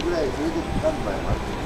ぐらい連れてきたんだよ。